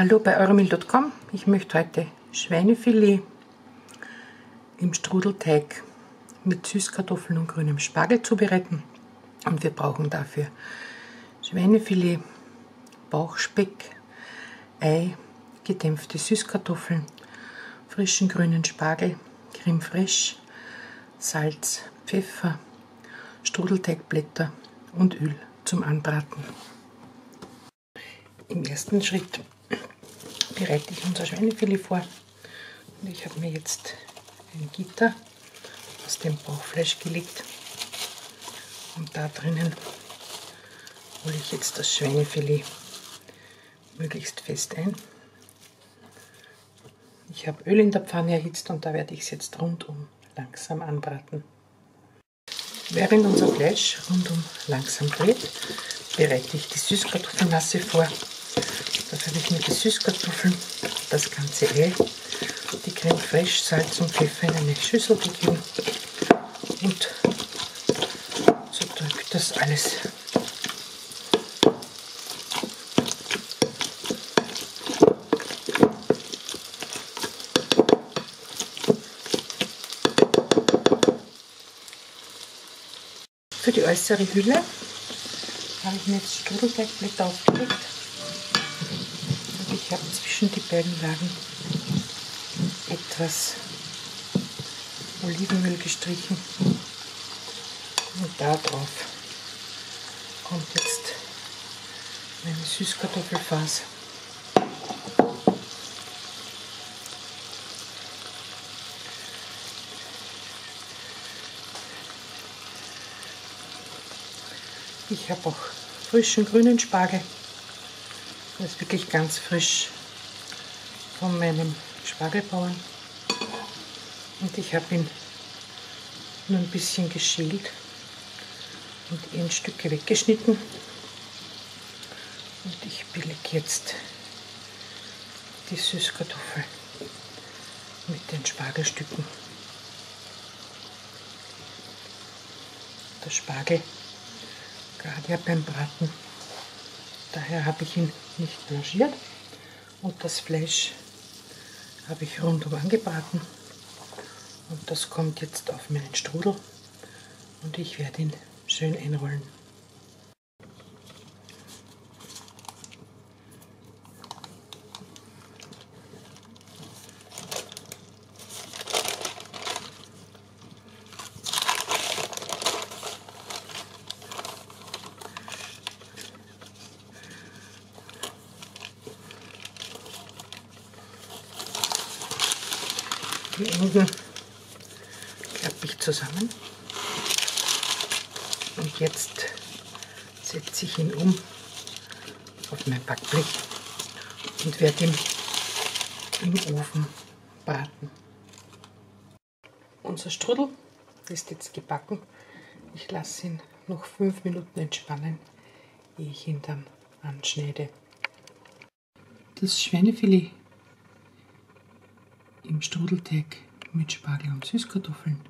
Hallo bei euromil.com. Ich möchte heute Schweinefilet im Strudelteig mit Süßkartoffeln und grünem Spargel zubereiten. Und wir brauchen dafür Schweinefilet, Bauchspeck, Ei, gedämpfte Süßkartoffeln, frischen grünen Spargel, Creme fraiche, Salz, Pfeffer, Strudelteigblätter und Öl zum Anbraten. Im ersten Schritt bereite ich unser Schweinefilet vor. Und ich habe mir jetzt ein Gitter aus dem Bauchfleisch gelegt. Und da drinnen hole ich jetzt das Schweinefilet möglichst fest ein. Ich habe Öl in der Pfanne erhitzt und da werde ich es jetzt rundum langsam anbraten. Während unser Fleisch rundum langsam dreht, bereite ich die Süßkartoffelmasse vor. Dafür habe ich mir Süßkartoffeln, das ganze Ei, die Creme Fraiche, Salz und Pfeffer in eine Schüssel gegeben. Und so drückt das alles. Für die äußere Hülle habe ich mir jetzt Strudelteigblätter aufgelegt ich habe zwischen die beiden Lagen etwas Olivenöl gestrichen und da drauf kommt jetzt meine Süßkartoffelfaser. Ich habe auch frischen grünen Spargel. Das ist wirklich ganz frisch von meinem Spargelbauern. Und ich habe ihn nur ein bisschen geschält und in Stücke weggeschnitten. Und ich belege jetzt die Süßkartoffel mit den Spargelstücken. Der Spargel, gerade ja beim Braten, Daher habe ich ihn nicht blanchiert und das Fleisch habe ich rundum angebraten. Und das kommt jetzt auf meinen Strudel. Und ich werde ihn schön einrollen. Die Enden klappe ich zusammen. Und jetzt setze ich ihn um auf mein Backblech und werde ihn im Ofen braten. Unser Strudel ist jetzt gebacken. Ich lasse ihn noch fünf Minuten entspannen, ehe ich ihn dann anschneide. Das Schweinefilet im Strudelteig mit Spargel und Süßkartoffeln.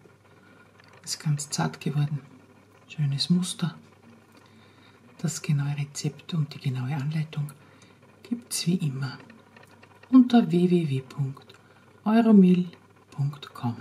Ist ganz zart geworden. Schönes Muster. Das genaue Rezept und die genaue Anleitung gibt es wie immer unter www.euromil.com.